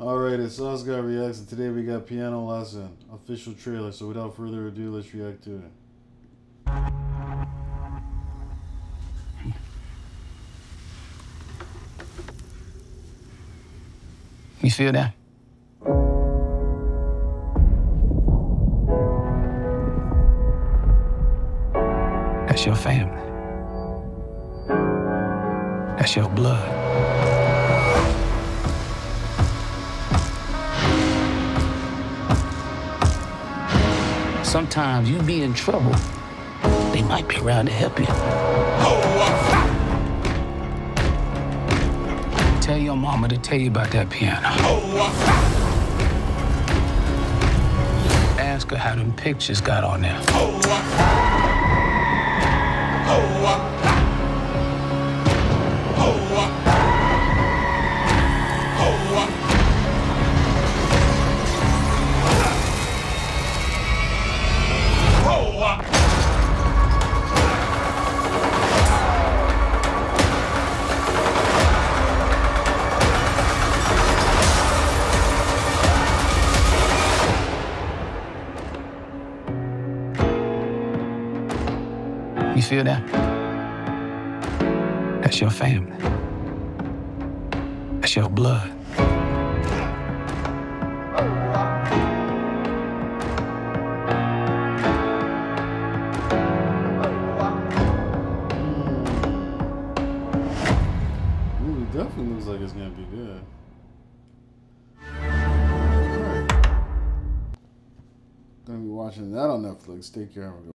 Alright, it's Guy Reacts, and today we got Piano Lesson, official trailer. So without further ado, let's react to it. You feel that? That's your family. That's your blood. Sometimes you be in trouble. They might be around to help you. Tell your mama to tell you about that piano. Ask her how them pictures got on there. You feel that? That's your family. That's your blood. Ooh, it definitely looks like it's gonna be good. Gonna be watching that on Netflix. Take care.